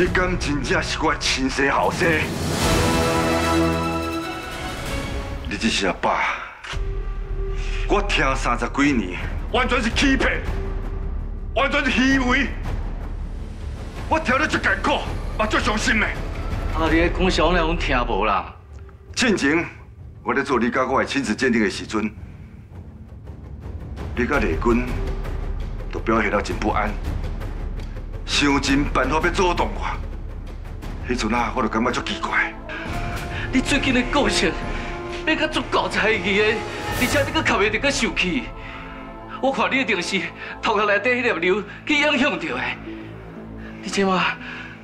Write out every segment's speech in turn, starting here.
你敢真正是我亲生后生？你这是阿爸，我听三十几年，完全是欺骗，完全是虚伪，我听得足艰苦，也足伤心的。啊！你讲啥呢，我听无啦。进前，我咧做你甲我的亲子鉴定的时阵，你甲丽君都表现得真不安，想尽办法要阻挡我。迄阵啊，我就感觉足奇怪。你最近的个性，变甲足够才气的，而且你搁哭的，搁受气。我看你一定是头壳内底迄粒瘤去影响到的。你即马，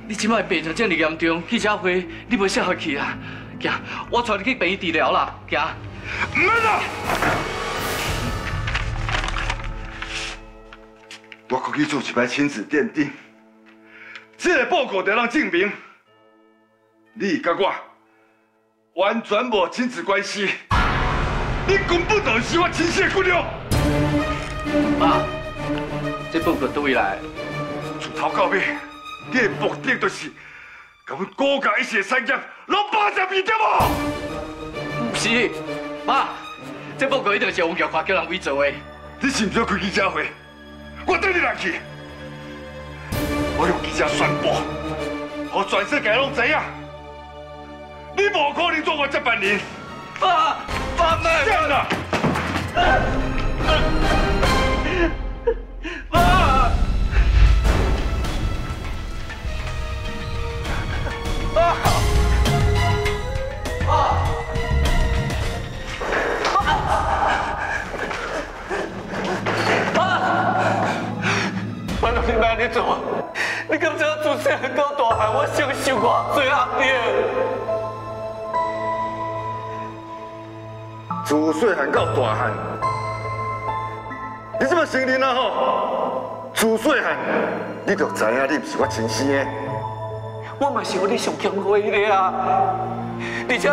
你即马病情这么严重，记者会你袂适合去啊！行，我带你去病院治疗啦。行。唔免啦！我可去做一摆亲子鉴定，这个报告就让证明，你甲我完全无亲子关系，你根本就是我亲生骨肉。妈，这报告对来？从头到尾，你的目的就是甲阮国家一些产业拢霸占去对无？不是，妈，这报告一定是王玉华叫人伪造的。你是不是要开记者会？我带你来去。我用记者宣布，我全世界拢知影，你无可能做我接班人。爸，爸们，这样啊！你敢知道自细汉到大汉，我承受偌多压力？自细汉到大汉，你这么承认啊吼？自细汉你就知影你不是我亲生的。我嘛是我你上强威的啊！而且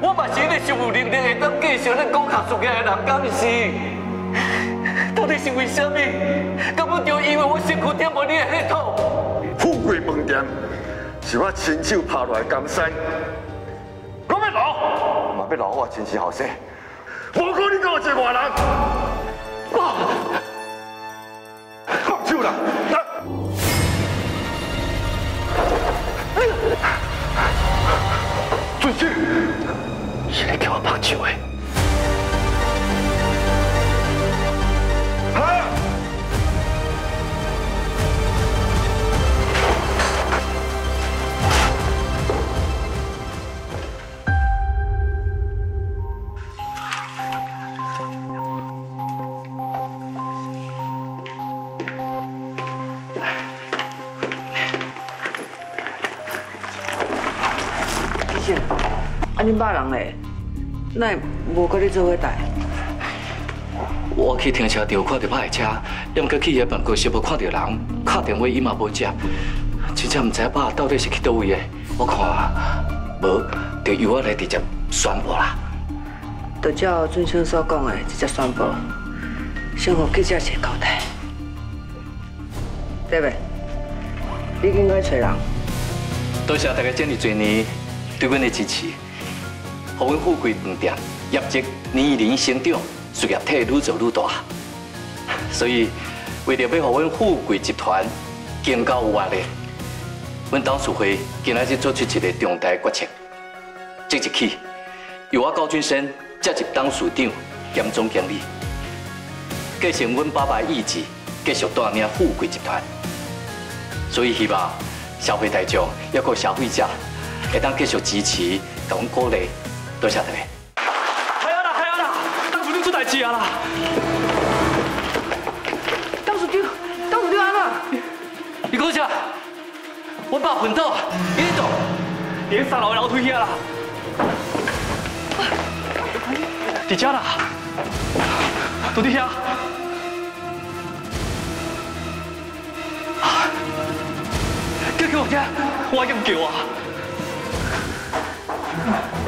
我嘛是你上有能力会当继续咱讲学事业的人，敢是？到底是为什么？根本就因为我身躯点无你的血统。富贵饭店是我亲手拍落来的江山，我要留，嘛要留我亲生后生，无可能跟我一个外人。放手啦！准许，是你叫我放手的。是，啊，恁爸人嘞，那无跟你做伙带？我去停车场看到歹车，要过去遐办公室无看到人，打电话伊嘛无接，真正唔知爸到底是去倒位的。我看无，就由我来直接宣布啦。就照尊生所讲的，直接宣布，先互记者一个交代，对袂？你应该找人。多谢大家这么多年对阮的支持，互阮富贵饭店业绩年年成长，事业体愈做愈大。所以为了要互阮富贵集团更高有压力，阮董事会今仔日做出一个重大决策，即日起由我高俊生接任董事长兼总经理，继承阮爸爸的意志，继续带领富贵集团。所以希望消费大众也个消费者会当继续支持，甲阮鼓励，多谢大家。系啊啦，系啊啦，当初你出代志啊啦！董事长，董事长安怎？你讲啥？我爸昏倒，你在做？连三楼的楼梯遐啦。伫遮啦，都伫遐。叫叫我遮，我还叫唔叫啊？